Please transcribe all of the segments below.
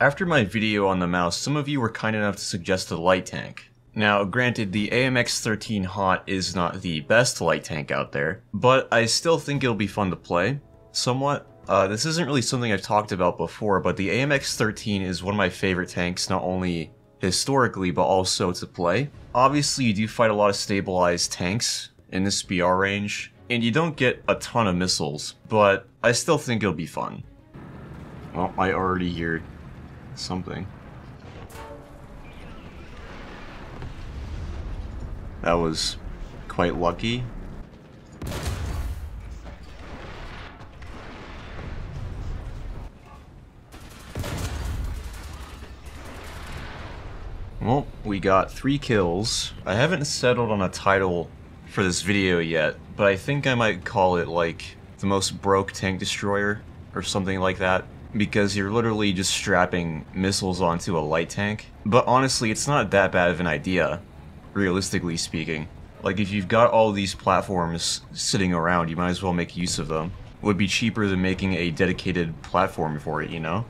After my video on the Maus, some of you were kind enough to suggest a light tank. Now, granted, the AMX-13 Hot is not the best light tank out there, but I still think it'll be fun to play, somewhat. Uh, this isn't really something I've talked about before, but the AMX-13 is one of my favorite tanks, not only historically, but also to play. Obviously, you do fight a lot of stabilized tanks in this BR range, and you don't get a ton of missiles, but I still think it'll be fun. Well, I already hear something. That was quite lucky. Well, we got three kills. I haven't settled on a title for this video yet, but I think I might call it like the most broke tank destroyer or something like that because you're literally just strapping missiles onto a light tank. But honestly, it's not that bad of an idea, realistically speaking. Like, if you've got all these platforms sitting around, you might as well make use of them. It would be cheaper than making a dedicated platform for it, you know?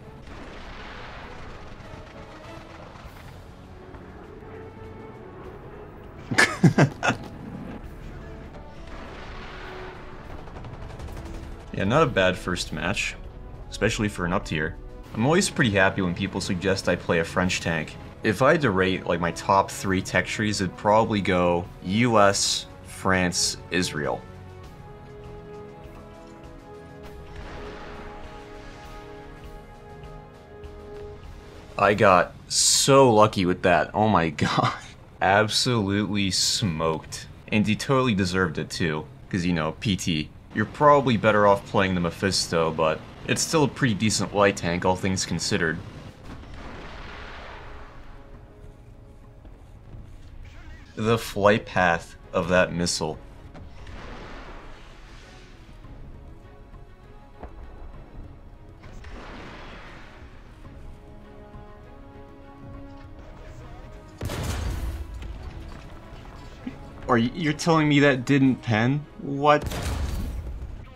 yeah, not a bad first match especially for an up tier. I'm always pretty happy when people suggest I play a French tank. If I had to rate like my top three tech trees, it'd probably go US, France, Israel. I got so lucky with that. Oh my god. Absolutely smoked. And he totally deserved it too. Because, you know, PT. You're probably better off playing the Mephisto, but it's still a pretty decent light tank, all things considered. The flight path of that missile. Are you, you're telling me that didn't pen? What?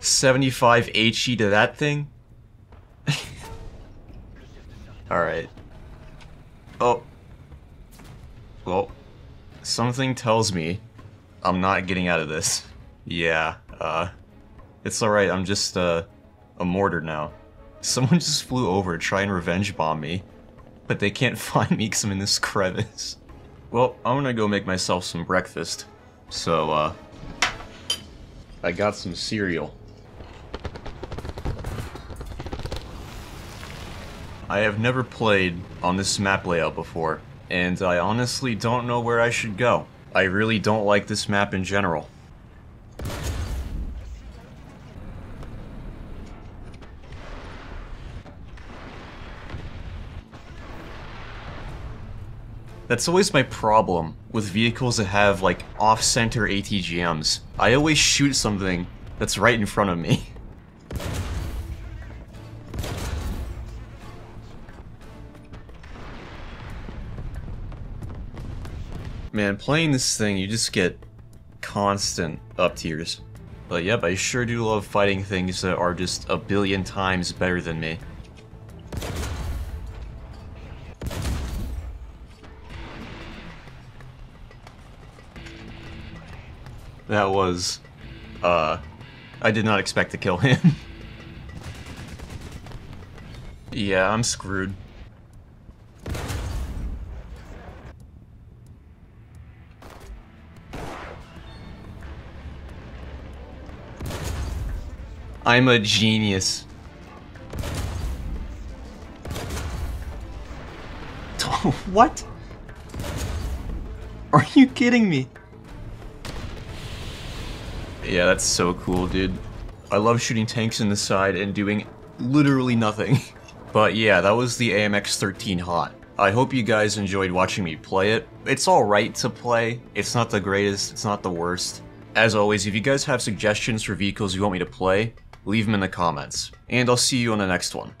75 HE to that thing? Alright. Oh. Well, something tells me I'm not getting out of this. Yeah, uh, it's alright, I'm just, uh, a mortar now. Someone just flew over to try and revenge bomb me, but they can't find me because I'm in this crevice. Well, I'm gonna go make myself some breakfast. So, uh, I got some cereal. I have never played on this map layout before, and I honestly don't know where I should go. I really don't like this map in general. That's always my problem with vehicles that have, like, off-center ATGMs. I always shoot something that's right in front of me. Man, playing this thing, you just get constant up tiers. But yep, I sure do love fighting things that are just a billion times better than me. That was, uh, I did not expect to kill him. yeah, I'm screwed. I'm a genius. what? Are you kidding me? Yeah, that's so cool, dude. I love shooting tanks in the side and doing literally nothing. but yeah, that was the AMX-13 Hot. I hope you guys enjoyed watching me play it. It's alright to play. It's not the greatest, it's not the worst. As always, if you guys have suggestions for vehicles you want me to play, leave them in the comments. And I'll see you on the next one.